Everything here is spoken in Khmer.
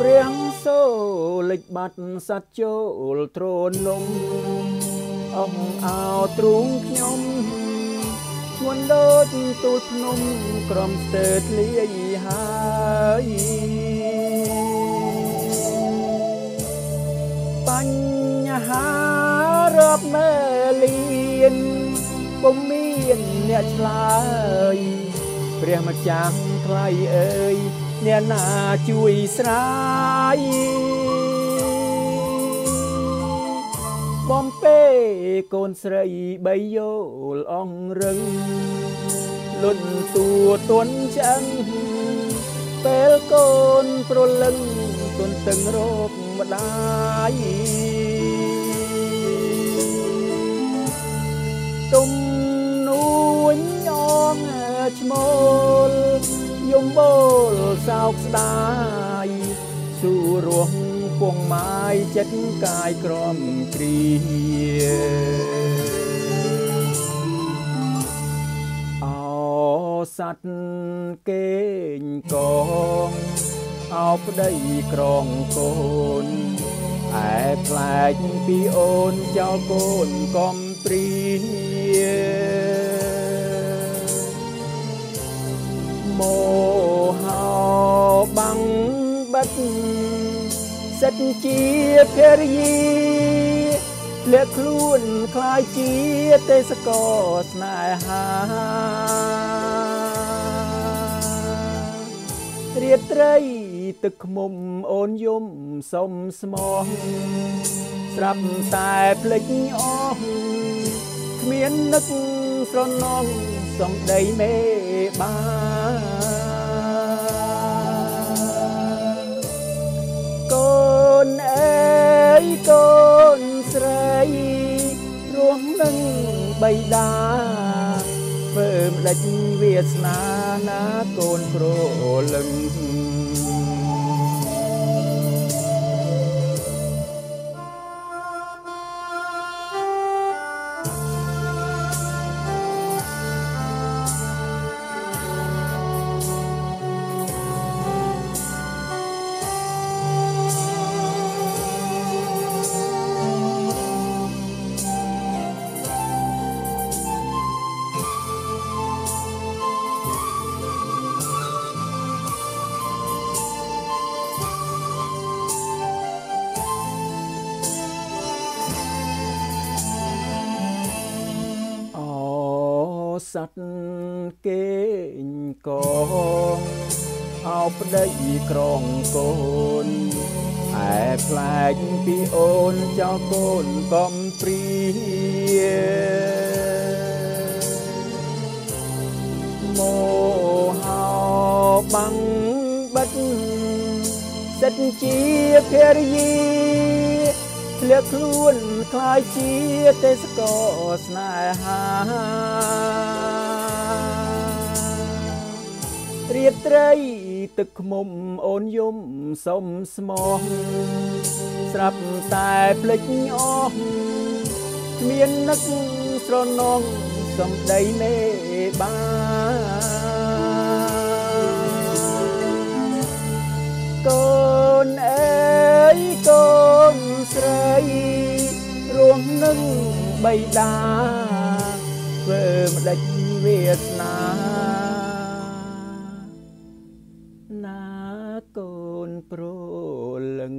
ព្រះសូលេចបាត់សត្វចូលទ្រនំអងអោទ្រូងខ្ញុំធ្ងន់ដូចទូលភ្នំក្រំស្ទើធ្លាយហើយបញ្ហារាប់មែលៀនពុំមានអ្នកឆ្លើយព្រះម្ចាស់ថ្លៃអើយ អ្នកណាជួយស្រាយបំពេកូនស្រីបីយល់អងរឹងលុនតួទន់ឆ្អឹងពេលកូនប្រលឹងទន់តឹងរោគម្ដាយទុំ កស្ដាយសួររស់ពងម៉ាយចិត្តកាយក្រំគ្រាអោសัตว์គេងកងអោប្តីក្រងកូនឯផ្លែកពីអូនចោលកូនកំព្រីមោហោបាំង បិទសិទ្ធជាភរិយាលាក់ខ្លួនคล้ายជាទេសកោស្នេហារៀតត្រីទឹកខ្មុំអូនយំសុំស្មោះស្រាប់តែភ្លេចអស់គ្មាននឹកស្រណងសំដីមេបា បៃតាធ្វើម្ដេចវាសនាណាកូនប្រលឹង សัตว์គេងកងអោប្តីក្រងកូនឯផ្លែកពីអូនចោលកូនកំព្រីមោហោបាំងបិទសិទ្ធជាភរិយា ធ្លាក់ខ្លួនคล้ายជាទេសកោស្នេហារៀបត្រីទឹកខ្មុំអូនយំសុំស្មោះស្រាប់តែភ្លេចអស់គ្មាននឹកស្រណងសំដីមេបាកូ បៃតាធ្វើម្ដេចវាសនាណាកូនប្រលឹង